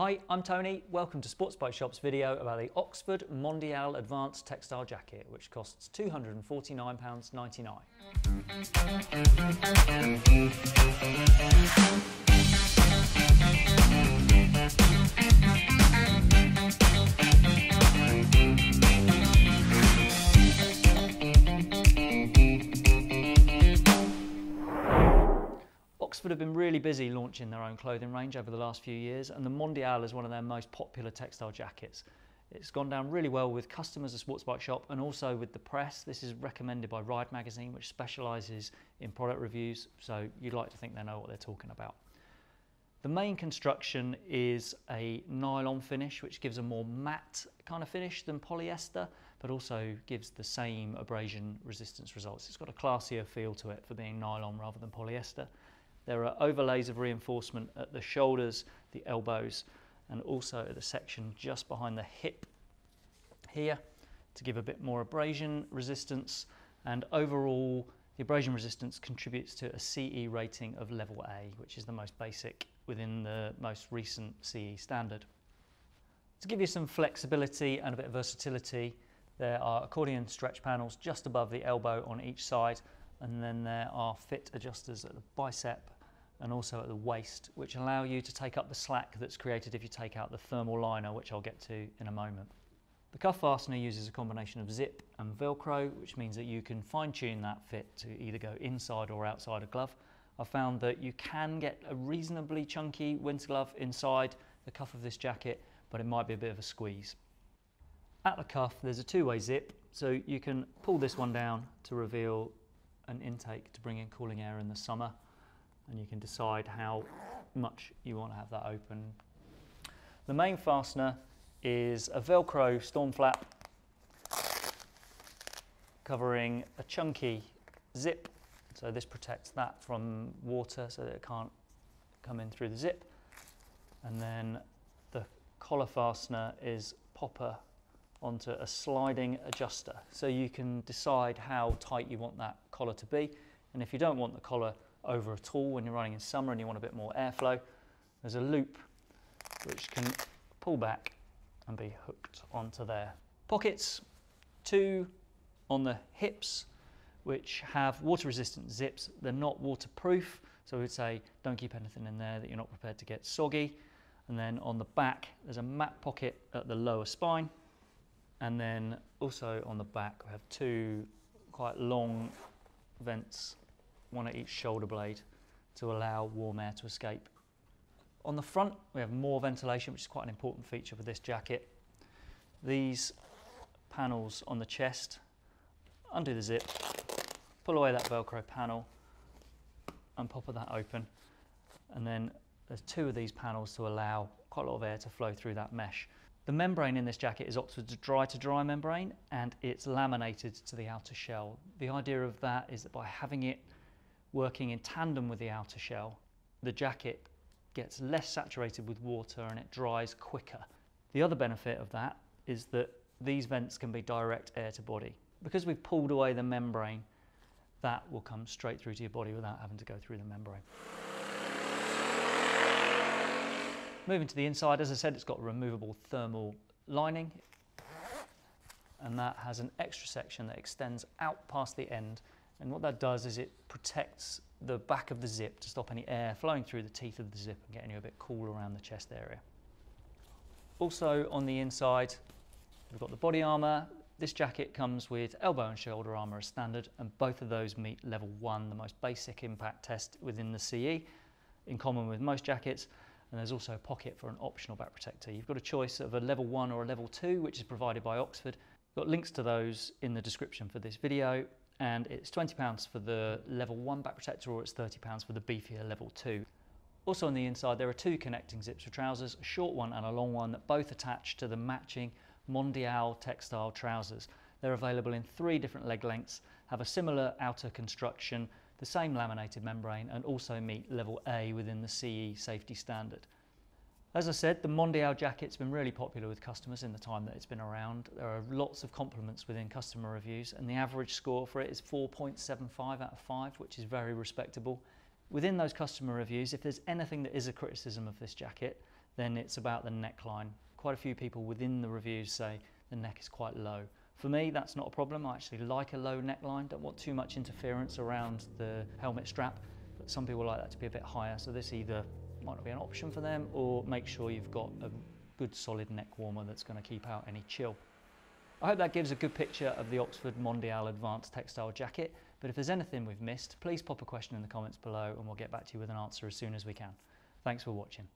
Hi, I'm Tony. Welcome to Sports Bike Shop's video about the Oxford Mondial Advanced Textile Jacket, which costs £249.99. Oxford have been really busy launching their own clothing range over the last few years, and the Mondial is one of their most popular textile jackets. It's gone down really well with customers of Sports Bike Shop and also with the press. This is recommended by Ride Magazine, which specialises in product reviews, so you'd like to think they know what they're talking about. The main construction is a nylon finish, which gives a more matte kind of finish than polyester, but also gives the same abrasion resistance results. It's got a classier feel to it for being nylon rather than polyester. There are overlays of reinforcement at the shoulders, the elbows, and also at the section just behind the hip here to give a bit more abrasion resistance. And overall, the abrasion resistance contributes to a CE rating of level A, which is the most basic within the most recent CE standard. To give you some flexibility and a bit of versatility, there are accordion stretch panels just above the elbow on each side, and then there are fit adjusters at the bicep and also at the waist, which allow you to take up the slack that's created if you take out the thermal liner, which I'll get to in a moment. The cuff fastener uses a combination of zip and Velcro, which means that you can fine tune that fit to either go inside or outside a glove. I found that you can get a reasonably chunky winter glove inside the cuff of this jacket, but it might be a bit of a squeeze. At the cuff, there's a two-way zip, so you can pull this one down to reveal an intake to bring in cooling air in the summer and you can decide how much you want to have that open. The main fastener is a Velcro storm flap covering a chunky zip. So this protects that from water so that it can't come in through the zip. And then the collar fastener is popper onto a sliding adjuster. So you can decide how tight you want that collar to be. And if you don't want the collar over at all when you're running in summer and you want a bit more airflow. There's a loop which can pull back and be hooked onto there. Pockets, two on the hips, which have water resistant zips. They're not waterproof, so we'd say don't keep anything in there that you're not prepared to get soggy. And then on the back, there's a mat pocket at the lower spine. And then also on the back, we have two quite long vents one at each shoulder blade to allow warm air to escape. On the front, we have more ventilation, which is quite an important feature for this jacket. These panels on the chest, undo the zip, pull away that Velcro panel and pop that open. And then there's two of these panels to allow quite a lot of air to flow through that mesh. The membrane in this jacket is Oxford's Dry2Dry membrane and it's laminated to the outer shell. The idea of that is that by having it working in tandem with the outer shell, the jacket gets less saturated with water and it dries quicker. The other benefit of that is that these vents can be direct air to body. Because we've pulled away the membrane, that will come straight through to your body without having to go through the membrane. Moving to the inside, as I said, it's got a removable thermal lining and that has an extra section that extends out past the end and what that does is it protects the back of the zip to stop any air flowing through the teeth of the zip and getting you a bit cool around the chest area. Also on the inside, we've got the body armour. This jacket comes with elbow and shoulder armour as standard, and both of those meet level one, the most basic impact test within the CE, in common with most jackets. And there's also a pocket for an optional back protector. You've got a choice of a level one or a level two, which is provided by Oxford. Got links to those in the description for this video and it's £20 for the level 1 back protector or it's £30 for the beefier level 2. Also on the inside there are two connecting zips for trousers, a short one and a long one that both attach to the matching Mondial textile trousers. They're available in three different leg lengths, have a similar outer construction, the same laminated membrane and also meet level A within the CE safety standard. As I said, the Mondial jacket's been really popular with customers in the time that it's been around. There are lots of compliments within customer reviews and the average score for it is 4.75 out of 5, which is very respectable. Within those customer reviews, if there's anything that is a criticism of this jacket, then it's about the neckline. Quite a few people within the reviews say the neck is quite low. For me, that's not a problem. I actually like a low neckline, don't want too much interference around the helmet strap, but some people like that to be a bit higher, so this either might not be an option for them or make sure you've got a good solid neck warmer that's going to keep out any chill. I hope that gives a good picture of the Oxford Mondial Advanced Textile Jacket, but if there's anything we've missed, please pop a question in the comments below and we'll get back to you with an answer as soon as we can. Thanks for watching.